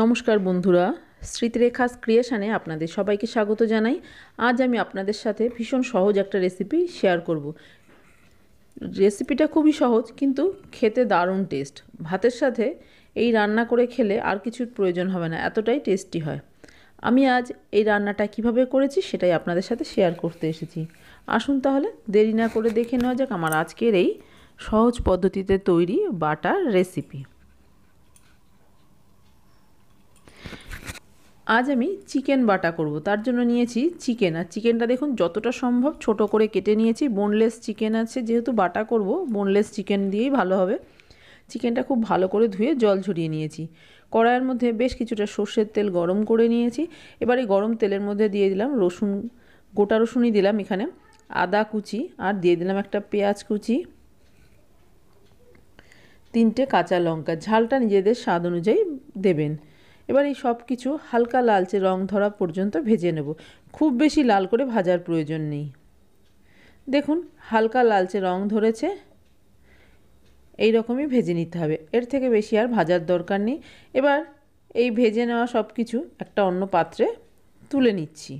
নমস্কার বন্ধুরা, স্মৃতিরেখাস ক্রিয়েশনে আপনাদের সবাইকে স্বাগত জানাই। আজ আমি আপনাদের সাথে ভীষণ সহজ একটা রেসিপি শেয়ার করব। রেসিপিটা খুবই সহজ, কিন্তু খেতে দারুণ টেস্ট ভাতের সাথে এই রান্না করে খেলে আর কিছুর প্রয়োজন হবে না, এতটাই টেস্টি হয়। আমি আজ এই রান্নাটা কীভাবে করেছি সেটাই আপনাদের সাথে শেয়ার করতে এসেছি। আসুন তাহলে দেরি না করে দেখে নেওয়া যাক আমার আজকের এই সহজ পদ্ধতিতে তৈরি বাটার রেসিপি আজ আমি চিকেন বাটা করব। তার জন্য নিয়েছি চিকেন। আর চিকেনটা দেখুন, যতটা সম্ভব ছোট করে কেটে নিয়েছি। বোনলেস চিকেন আছে, যেহেতু বাটা করব বোনলেস চিকেন দিয়েই ভালো হবে। চিকেনটা খুব ভালো করে ধুয়ে জল ঝরিয়ে নিয়েছি। কড়াইয়ের মধ্যে বেশ কিছুটা সর্ষের তেল গরম করে নিয়েছি। এবার এই গরম তেলের মধ্যে দিয়ে দিলাম রসুন, গোটা রসুনই দিলাম এখানে। আদা কুচি আর দিয়ে দিলাম একটা পেঁয়াজ কুচি। তিনটে কাঁচা লঙ্কা। ঝালটা নিজেদের স্বাদ অনুযায়ী দেবেন। এবার এই সব কিছু হালকা লালচে রং ধরা পর্যন্ত ভেজে নেব। খুব বেশি লাল করে ভাজার প্রয়োজন নেই। দেখুন, হালকা লালচে রং ধরেছে। এই রকমই ভেজে নিতে হবে। এর থেকে বেশি আর ভাজার দরকার নেই। এবার এই ভেজে নেওয়া সব কিছু একটা অন্য পাত্রে তুলে নিচ্ছি।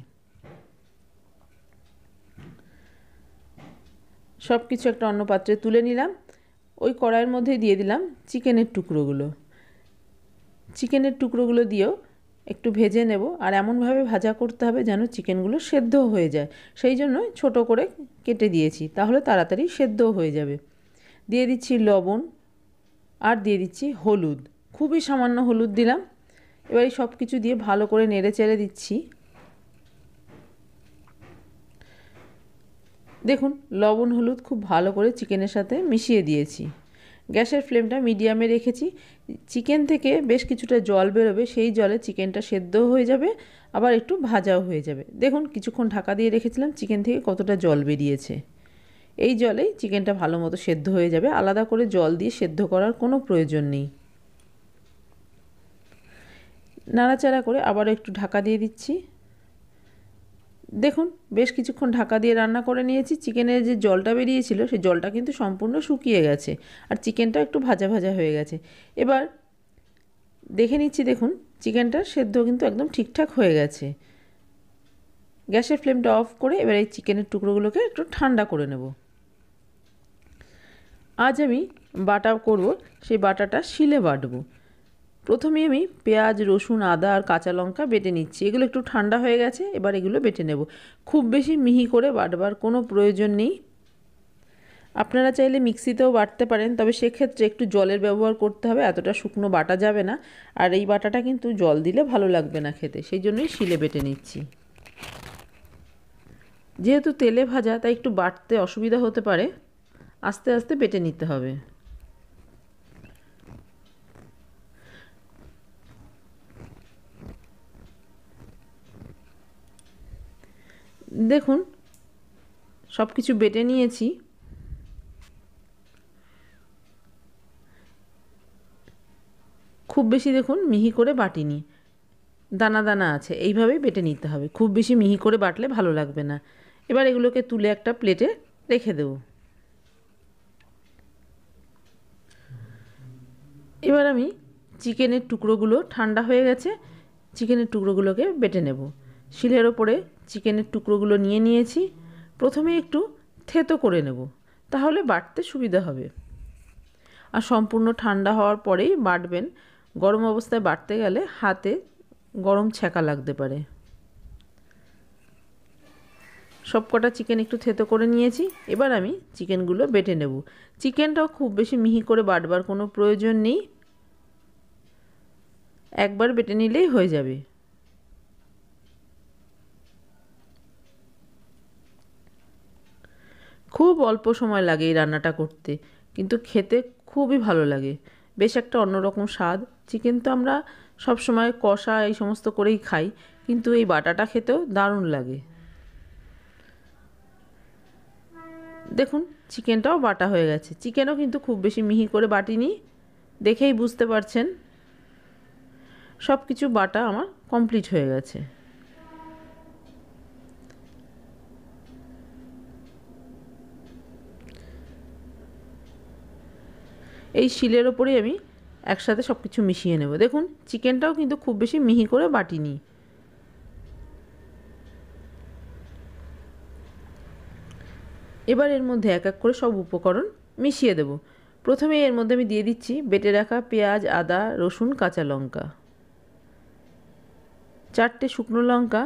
সব কিছু একটা অন্য পাত্রে তুলে নিলাম। ওই কড়াইয়ের মধ্যে দিয়ে দিলাম চিকেনের টুকরোগুলো। চিকেনের টুকরোগুলো দিয়েও একটু ভেজে নেব আর এমনভাবে ভাজা করতে হবে যেন চিকেনগুলো সেদ্ধ হয়ে যায়। সেই জন্য ছোট করে কেটে দিয়েছি, তাহলে তাড়াতাড়ি সেদ্ধ হয়ে যাবে। দিয়ে দিচ্ছি লবণ আর দিয়ে দিচ্ছি হলুদ। খুবই সামান্য হলুদ দিলাম। এবার এই সব কিছু দিয়ে ভালো করে নেড়ে চেড়ে দিচ্ছি। দেখুন, লবণ হলুদ খুব ভালো করে চিকেনের সাথে মিশিয়ে দিয়েছি। গ্যাসের ফ্লেমটা মিডিয়ামে রেখেছি। চিকেন থেকে বেশ কিছুটা জল বেরোবে, সেই জলে চিকেনটা সেদ্ধ হয়ে যাবে, আবার একটু ভাজাও হয়ে যাবে। দেখুন, কিছুক্ষণ ঢাকা দিয়ে রেখেছিলাম, চিকেন থেকে কতটা জল বেরিয়েছে। এই জলেই চিকেনটা ভালো মতো সেদ্ধ হয়ে যাবে। আলাদা করে জল দিয়ে সেদ্ধ করার কোনো প্রয়োজন নেই। নাড়াচাড়া করে আবার একটু ঢাকা দিয়ে দিচ্ছি। দেখুন, বেশ কিছুক্ষণ ঢাকা দিয়ে রান্না করে নিয়েছি। চিকেনের যে জলটা বেরিয়েছিল সেই জলটা কিন্তু সম্পূর্ণ শুকিয়ে গেছে আর চিকেনটা একটু ভাজা ভাজা হয়ে গেছে। এবার দেখে নিচ্ছি, দেখুন, চিকেনটা সেদ্ধ কিন্তু একদম ঠিকঠাক হয়ে গেছে। গ্যাসের ফ্লেমটা অফ করে এবার এই চিকেনের টুকরোগুলোকে একটু ঠান্ডা করে নেব। আজ আমি বাটা করব, সেই বাটাটা শিলে বাটবো। প্রথমে আমি পেঁয়াজ, রসুন, আদা আর কাঁচা লঙ্কা বেটে নিচ্ছি। এগুলো একটু ঠান্ডা হয়ে গেছে, এবার এগুলো বেটে নেব। খুব বেশি মিহি করে বাটবার কোনো প্রয়োজন নেই। আপনারা চাইলে মিক্সিতেও বাটতে পারেন, তবে সেক্ষেত্রে একটু জলের ব্যবহার করতে হবে, এতটা শুকনো বাটা যাবে না। আর এই বাটাটা কিন্তু জল দিলে ভালো লাগবে না খেতে, সেই জন্যই শিলে বেটে নিচ্ছি। যেহেতু তেলে ভাজা, তাই একটু বাটতে অসুবিধা হতে পারে। আস্তে আস্তে বেটে নিতে হবে। দেখুন সব কিছু বেটে নিয়েছি। খুব বেশি দেখুন, মিহি করে বাটিনি। দানা দানা আছে, এইভাবেই বেটে নিতে হবে। খুব বেশি মিহি করে বাটলে ভালো লাগবে না। এবার এগুলোকে তুলে একটা প্লেটে রেখে দেব। এবার আমি চিকেনের টুকরোগুলো, ঠান্ডা হয়ে গেছে, চিকেনের টুকরোগুলোকে বেটে নেব। শিলের ওপরে চিকেনের টুকরোগুলো নিয়ে নিয়েছি। প্রথমে একটু থেতো করে নেব, তাহলে বাটতে সুবিধা হবে। আর সম্পূর্ণ ঠান্ডা হওয়ার পরেই বাটবেন। গরম অবস্থায় বাটতে গেলে হাতে গরম ছ্যাঁকা লাগতে পারে। সব কটা চিকেন একটু থেতো করে নিয়েছি। এবার আমি চিকেনগুলো বেটে নেব। চিকেনটাও খুব বেশি মিহি করে বাটবার কোনো প্রয়োজন নেই। একবার বেটে নিলেই হয়ে যাবে। খুব অল্প সময় লাগে এই রান্নাটা করতে, কিন্তু খেতে খুবই ভালো লাগে। বেশ একটা অন্যরকম স্বাদ। চিকেন তো আমরা সব সময় কষা এই সমস্ত করেই খাই, কিন্তু এই বাটাটা খেতেও দারুণ লাগে। দেখুন, চিকেনটাও বাটা হয়ে গেছে। চিকেনও কিন্তু খুব বেশি মিহি করে বাটিনি, দেখেই বুঝতে পারছেন। সব কিছু বাটা আমার কমপ্লিট হয়ে গেছে। এই শিলের ওপরেই আমি একসাথে সব কিছু মিশিয়ে নেব। দেখুন, চিকেনটাও কিন্তু খুব বেশি মিহি করে বাটিনি এবার এর মধ্যে এক এক করে সব উপকরণ মিশিয়ে দেব। প্রথমে এর মধ্যে আমি দিয়ে দিচ্ছি বেটে রাখা পেঁয়াজ, আদা, রসুন, কাঁচা লঙ্কা। চারটে শুকনো লঙ্কা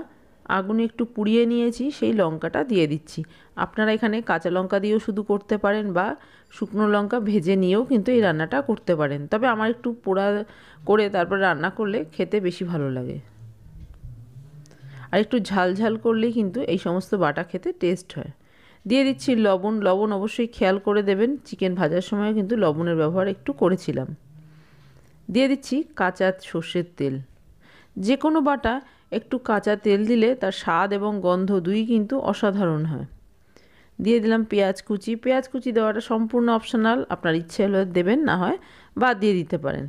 আগুনে একটু পুড়িয়ে নিয়েছি, সেই লঙ্কাটা দিয়ে দিচ্ছি। আপনারা এখানে কাঁচা লঙ্কা দিয়েও শুধু করতে পারেন বা শুকনো লঙ্কা ভেজে নিয়েও কিন্তু এই রান্নাটা করতে পারেন। তবে আমার একটু পোড়া করে তারপর রান্না করলে খেতে বেশি ভালো লাগে। আর একটু ঝাল ঝাল করলেই কিন্তু এই সমস্ত বাটা খেতে টেস্ট হয়। দিয়ে দিচ্ছি লবণ। লবণ অবশ্যই খেয়াল করে দেবেন। চিকেন ভাজার সময় কিন্তু লবণের ব্যবহার একটু করেছিলাম। দিয়ে দিচ্ছি কাঁচা সর্ষের তেল। যে কোনো বাটা একটু কাঁচা তেল দিলে তার স্বাদ এবং গন্ধ দুই কিন্তু অসাধারণ হয়। দিয়ে দিলাম পেঁয়াজ কুচি। পেঁয়াজ কুচি দেওয়াটা সম্পূর্ণ অপশনাল আপনার ইচ্ছে হলে দেবেন, না হয় বা দিয়ে দিতে পারেন।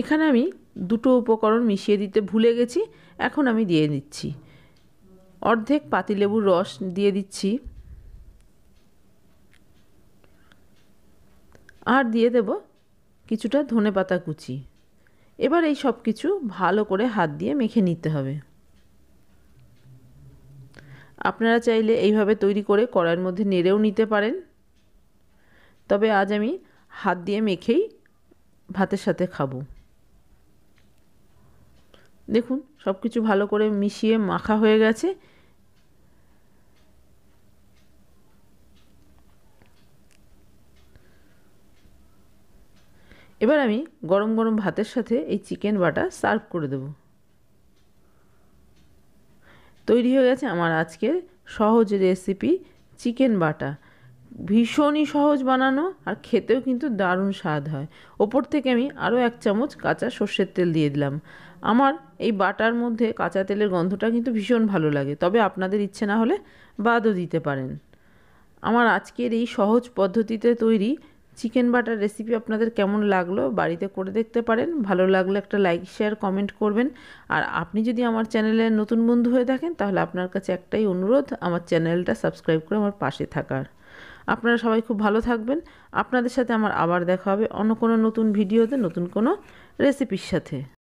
এখানে আমি দুটো উপকরণ মিশিয়ে দিতে ভুলে গেছি, এখন আমি দিয়ে দিচ্ছি। অর্ধেক পাতিলেবুর রস দিয়ে দিচ্ছি। আর দিয়ে দেব কিছুটা ধনে পাতা কুচি। এবার এই সব কিছু ভালো করে হাত দিয়ে মেখে নিতে হবে। আপনারা চাইলে এইভাবে তৈরি করে কড়াইয়ের মধ্যে নেড়েও নিতে পারেন। তবে আজ আমি হাত দিয়ে মেখেই ভাতের সাথে খাব। দেখুন সব কিছু ভালো করে মিশিয়ে মাখা হয়ে গেছে। এবার আমি গরম গরম ভাতের সাথে এই চিকেন বাটা সার্ভ করে দেব। তৈরি হয়ে গেছে আমার আজকের সহজ রেসিপি চিকেন বাটা। ভীষণই সহজ বানানো আর খেতেও কিন্তু দারুণ স্বাদ হয়। ওপর থেকে আমি আরও এক চামচ কাঁচা সর্ষের তেল দিয়ে দিলাম। আমার এই বাটার মধ্যে কাঁচা তেলের গন্ধটা কিন্তু ভীষণ ভালো লাগে। তবে আপনাদের ইচ্ছে না হলে বাদও দিতে পারেন। আমার আজকের এই সহজ পদ্ধতিতে তৈরি চিকেন বাটার রেসিপি আপনাদের কেমন লাগল বাড়িতে করে দেখতে পারেন। ভালো লাগলে একটা লাইক শেয়ার কমেন্ট করবেন। আর আপনি যদি আমার চ্যানেলে নতুন বন্ধু হয়ে থাকেন, তাহলে আপনার কাছে একটাই অনুরোধ, আমার চ্যানেলটা সাবস্ক্রাইব করে আমার পাশে থাকার। আপনারা সবাই খুব ভালো থাকবেন। আপনাদের সাথে আমার আবার দেখা হবে অন্য কোনো নতুন ভিডিওতে নতুন কোনো রেসিপির সাথে।